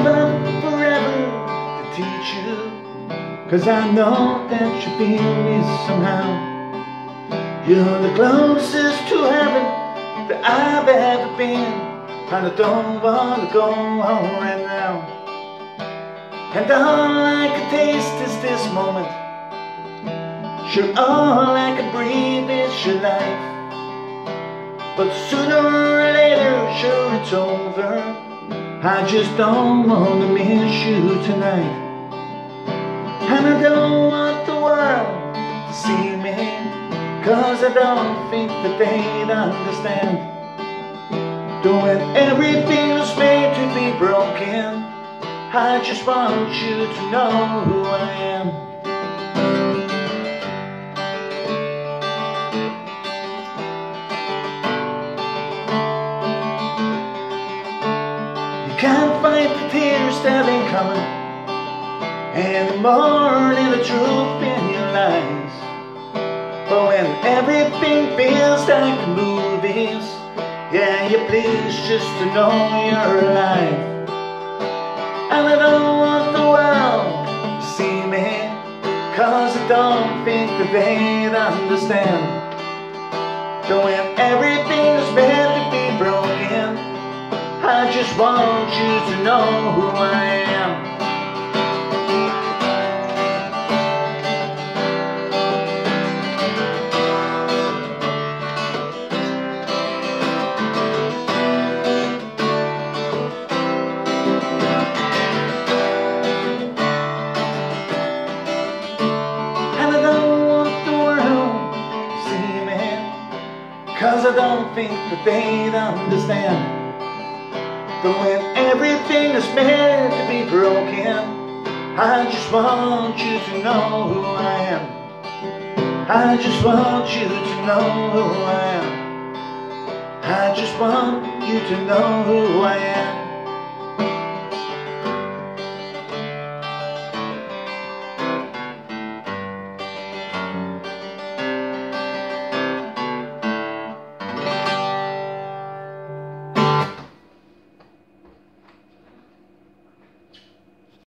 up forever to teach you. Cause I know that you feel me somehow. You're the closest to heaven that I've ever been. And I don't want to go home right now. And all I can taste is this moment. Sure, all I can breathe is your life. But sooner or later, sure it's over. I just don't want to miss you tonight. And I don't want the world to see me. Cause I don't think that they'd understand. Doing everything was made to be broken. I just want you to know who I am. Can't fight the tears that ain't coming anymore than the truth in your eyes. But when everything feels like movies, yeah, you're pleased just to know you're alive. And I don't want the world to see me, cause I don't think that they'd understand. So when just want you to know who I am. And I don't want the world to see me Cause I don't think that they'd understand But when everything is meant to be broken I just want you to know who I am. I just want you to know who I am. I just want you to know who I am